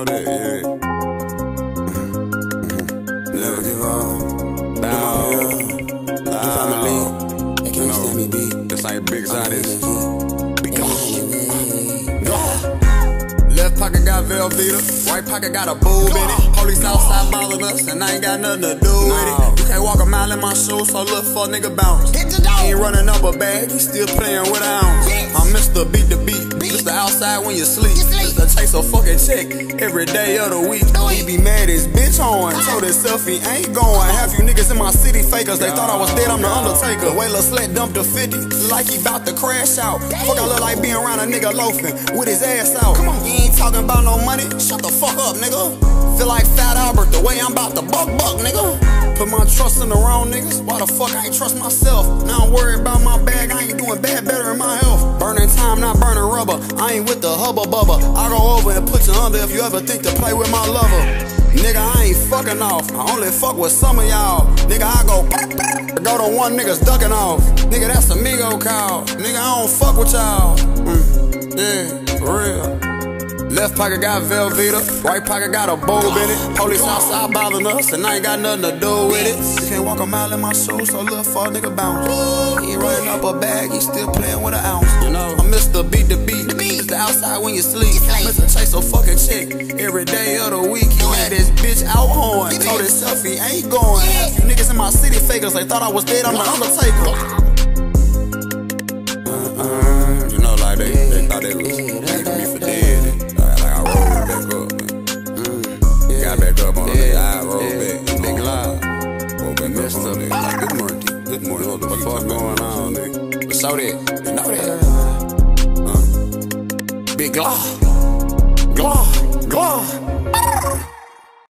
show that, you know that, yeah. Mm-hmm. Never give up. Down, down. They can't stand me beat. This ain't big side, this. Left pocket got Velveeta, right pocket got a boob in it. Police outside bothering us, and I ain't got nothing to do with it. You can't walk a mile in my shoes, so look for a nigga bounce. He ain't running up a bag, he still playing with an ounce. I'm Mr. Beat the Beat, Mr. Outside when you sleep. Mr. Takes a fucking check every day of the week. He be mad as bitch on, told himself he ain't going. Half you niggas in my city fakers, they thought I was dead, I'm the Undertaker. Wayla Slet dumped a 50, like he bout to crash out. Fuck, I look like being around a nigga loafing with his ass out. Come on, you ain't talking about no money, shut the fuck up, nigga. Feel like Fat Albert, the way I'm about to buck buck, nigga. Put my trust in the wrong niggas, why the fuck I ain't trust myself? Now I'm worried about my bag, I ain't doing bad, better in my health. Rubber, I ain't with the hubba bubba. I go over and put you under if you ever think to play with my lover. Nigga, I ain't fucking off. I only fuck with some of y'all. Nigga, I go go to one niggas ducking off. Nigga, that's amigo call. Nigga, I don't fuck with y'all. Mm, yeah, real. Left pocket got Velveeta, right pocket got a bulb in it. Police outside bothering us, and I ain't got nothing to do with it. You can't walk a mile in my shoes, so look for nigga bounce. He running up a bag, he still playing with an ounce. You know, I'm Beat the Beat, The Outside when you sleep. Mr. Chase a fucking chick every day of the week. He had this bitch out on, told himself he ain't going. You niggas in my city fakers, they thought I was dead, I'm the Undertaker. Uh, you know, like they, they thought they was leaving me for dead. Like, like I rolled back up. Man. Got back up on the I rolled back. Big you know. live. Rolled back up on nigga. Like, good morning. Good morning. What the fuck going on, nigga? But so that, you know that. Big Law. Law. Law.